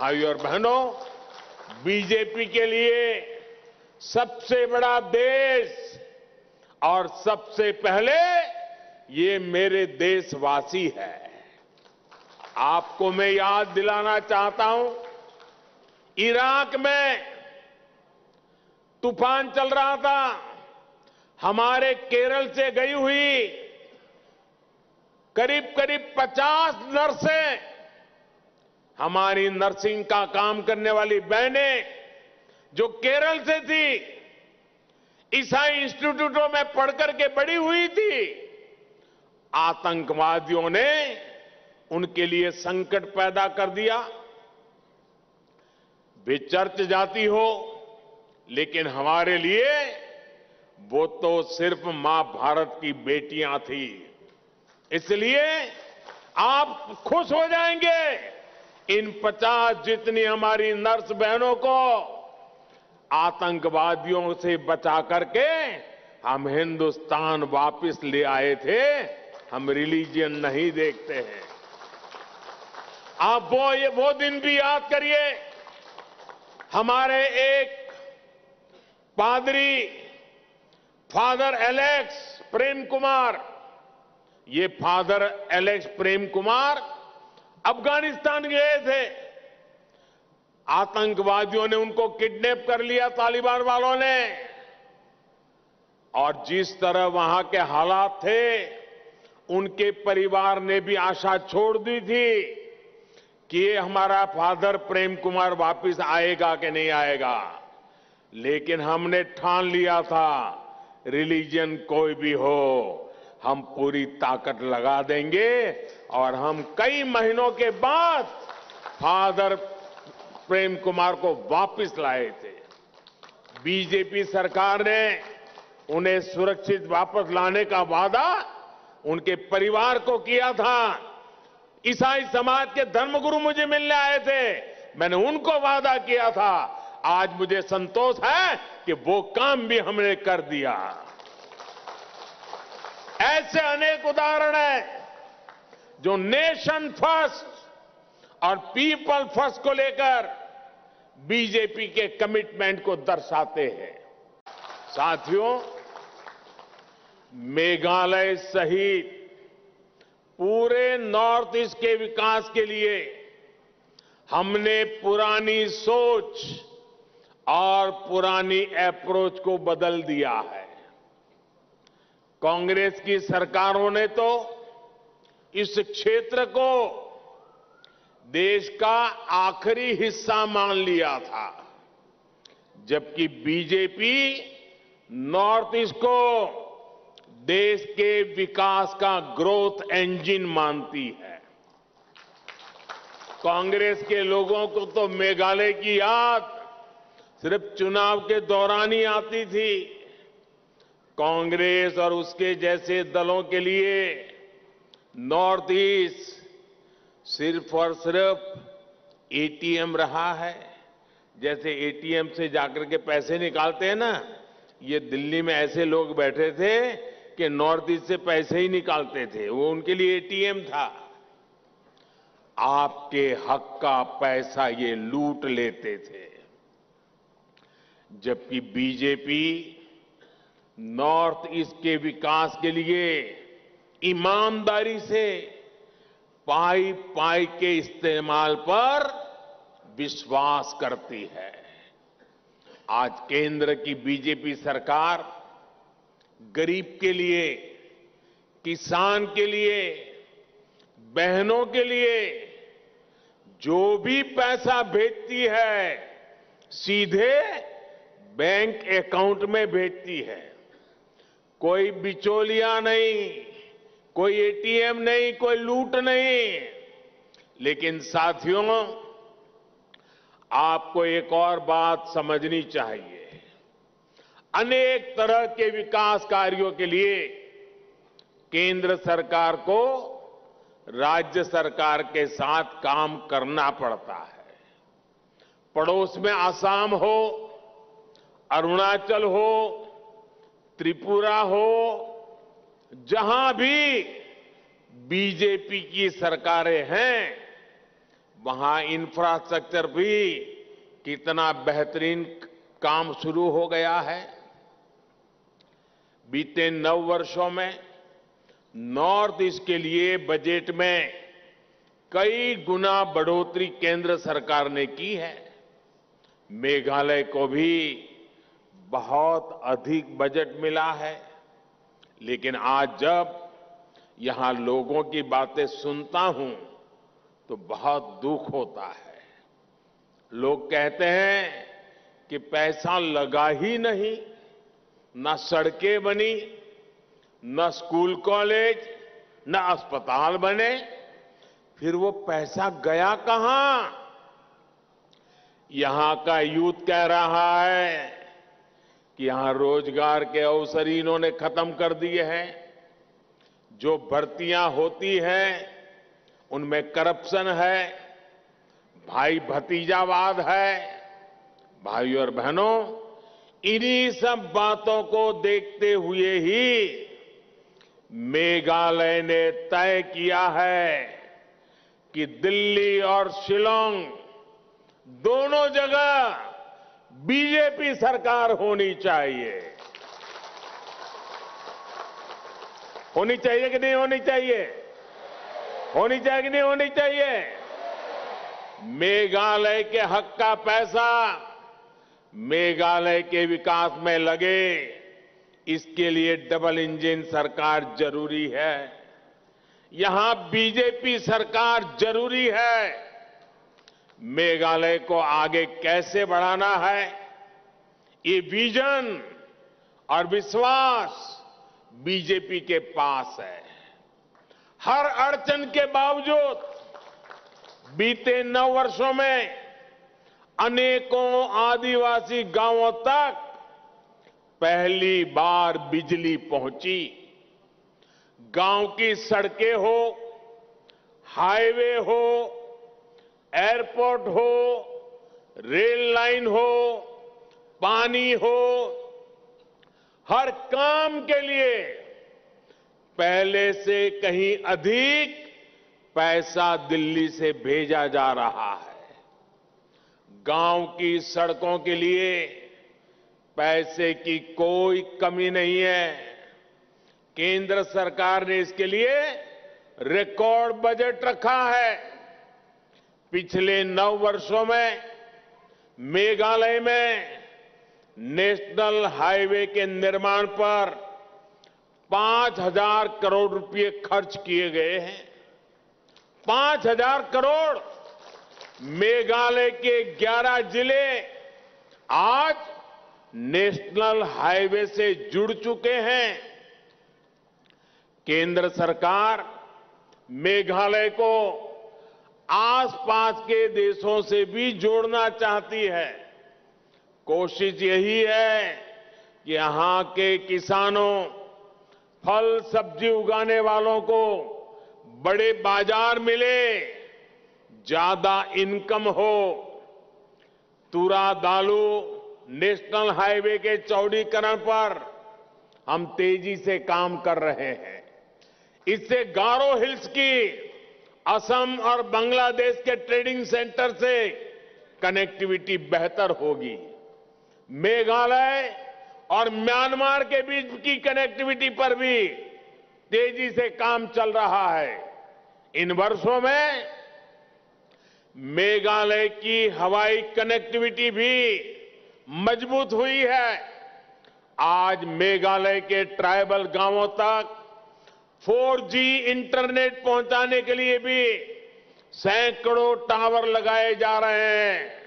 भाई और बहनों, बीजेपी के लिए सबसे बड़ा देश और सबसे पहले ये मेरे देशवासी है। आपको मैं याद दिलाना चाहता हूँ, इराक में तूफ़ान चल रहा था, हमारे केरल से गई हुई करीब करीब 50 नर्सें हमारी नर्सिंग का काम करने वाली बहनें जो केरल से थी, ईसाई इंस्टीट्यूटों में पढ़कर के बड़ी हुई थी, आतंकवादियों ने उनके लिए संकट पैदा कर दिया। वे चर्च जाती हो, लेकिन हमारे लिए वो तो सिर्फ़ माँ भारत की बेटियाँ थी। इसलिए आप खुश हो जाएँगे। इन 50 जितनी हमारी नर्स बहनों को आतंकवादियों से बचा करके हम हिंदुस्तान वापस ले आए थे, हम रिलीजियन नहीं देखते हैं। आप वो ये, वो दिन भी याद करिए, हमारे एक पादरी, फादर एलेक्स प्रेम कुमार, ये फादर एलेक्स प्रेम कुमार अफ़गानिस्तान गए थे आतंकवादियों ने उनको किडनैप कर लिया तालिबान वालों ने। और जिस तरह वहाँ के हालात थे, उनके परिवार ने भी आशा छोड़ दी थी कि ये हमारा फादर प्रेम कुमार वापस आएगा कि नहीं आएगा। लेकिन हमने ठान लिया था, रिलीजन कोई भी हो। हम पूरी ताकत लगा देंगे और हम कई महीनों के बाद फादर प्रेम कुमार को वापस लाए थे। बीजेपी सरकार ने उन्हें सुरक्षित वापस लाने का वादा उनके परिवार को किया था। ईसाई समाज के धर्मगुरु मुझे मिलने आए थे। मैंने उनको वादा किया था। आज मुझे संतोष है कि वो काम भी हमने कर दिया। ऐसे अनेक उदाहरण हैं जो नेशन फ़र्स्ट और पीपल फ़र्स्ट को लेकर बीजेपी के कमिटमेंट को दर्शाते हैं। साथियों, मेघालय सहित पूरे नॉर्थ ईस्ट के विकास के लिए हमने पुरानी सोच और पुरानी अप्रोच को बदल दिया है। कांग्रेस की सरकारों ने तो इस क्षेत्र को देश का आखिरी हिस्सा मान लिया था, जबकि बीजेपी नॉर्थ ईस्ट को देश के विकास का ग्रोथ इंजन मानती है। कांग्रेस के लोगों को तो मेघालय की याद, सिर्फ़ चुनाव के दौरान ही आती थी। कांग्रेस और उसके जैसे दलों के लिए नॉर्थ ईस्ट सिर्फ़ और सिर्फ़ एटीएम रहा है। जैसे एटीएम से जाकर के पैसे निकालते हैं ना, ये दिल्ली में ऐसे लोग बैठे थे कि नॉर्थ ईस्ट से पैसे ही निकालते थे, वो उनके लिए एटीएम था। आपके हक का पैसा ये लूट लेते थे, जबकि बीजेपी नॉर्थ ईस्ट के विकास के लिए ईमानदारी से पाई पाई के इस्तेमाल पर विश्वास करती है। आज केंद्र की बीजेपी सरकार गरीब के लिए, किसान के लिए, बहनों के लिए जो भी पैसा भेजती है, सीधे बैंक अकाउंट में भेजती है। कोई बिचौलिया नहीं, कोई एटीएम नहीं, कोई लूट नहीं। लेकिन साथियों, आपको एक और बात समझनी चाहिए। अनेक तरह के विकास कार्यों के लिए केंद्र सरकार को राज्य सरकार के साथ काम करना पड़ता है। पड़ोस में आसाम हो, अरुणाचल हो त्रिपुरा हो, जहाँ भी बीजेपी की सरकारें हैं, वहाँ इंफ्रास्ट्रक्चर भी कितना बेहतरीन काम शुरू हो गया है। बीते नौ वर्षों में नॉर्थ ईस्ट के लिए बजट में कई गुना बढ़ोतरी केंद्र सरकार ने की है। मेघालय को भी बहुत अधिक बजट मिला है। लेकिन आज जब यहाँ लोगों की बातें सुनता हूँ तो बहुत दुख होता है। लोग कहते हैं कि पैसा लगा ही नहीं, न सड़कें बनी, न स्कूल कॉलेज, न अस्पताल बने, फिर वो पैसा गया कहाँ? यहाँ का यूथ कह रहा है कि यहाँ रोज़गार के अवसर ही इन्होंने खत्म कर दिए हैं। जो भर्तियाँ होती हैं, उनमें करप्शन है, भाई भतीजावाद है। भाई और बहनों, इन्हीं सब बातों को देखते हुए ही मेघालय ने तय किया है कि दिल्ली और शिलोंग दोनों जगह बीजेपी सरकार होनी चाहिए। होनी चाहिए कि नहीं होनी चाहिए? होनी चाहिए कि नहीं होनी चाहिए? मेघालय के हक का पैसा मेघालय के विकास में लगे, इसके लिए डबल इंजन सरकार ज़रूरी है। यहाँ बीजेपी सरकार ज़रूरी है। मेघालय को आगे कैसे बढ़ाना है? ये विजन और विश्वास बीजेपी के पास है। हर अड़चन के बावजूद बीते नौ वर्षों में अनेकों आदिवासी गाँवों तक पहली बार बिजली पहुँची। गाँव की सड़कें हो, हाईवे हो एयरपोर्ट हो, रेल लाइन हो, पानी हो, हर काम के लिए पहले से कहीं अधिक पैसा दिल्ली से भेजा जा रहा है। गाँव की सड़कों के लिए पैसे की कोई कमी नहीं है। केंद्र सरकार ने इसके लिए रिकॉर्ड बजट रखा है। पिछले नौ वर्षों में मेघालय में नेशनल हाईवे के निर्माण पर पाँच हज़ार करोड़ रुपए खर्च किए गए हैं। पाँच हज़ार करोड़ मेघालय के 11 ज़िले आज नेशनल हाईवे से जुड़ चुके हैं। केंद्र सरकार मेघालय को आसपास के देशों से भी जोड़ना चाहती है। कोशिश यही है कि यहाँ के किसानों, फल सब्ज़ी उगाने वालों को बड़े बाज़ार मिले, ज़्यादा इनकम हो। तुरा दालू नेशनल हाईवे के चौड़ीकरण पर हम तेज़ी से काम कर रहे हैं। इससे गारो हिल्स की असम और बांग्लादेश के ट्रेडिंग सेंटर से कनेक्टिविटी बेहतर होगी। मेघालय और म्यांमार के बीच की कनेक्टिविटी पर भी तेज़ी से काम चल रहा है। इन वर्षों में मेघालय की हवाई कनेक्टिविटी भी मज़बूत हुई है। आज मेघालय के ट्राइबल गाँवों तक 4G इंटरनेट पहुँचाने के लिए भी सैकड़ों टावर लगाए जा रहे हैं।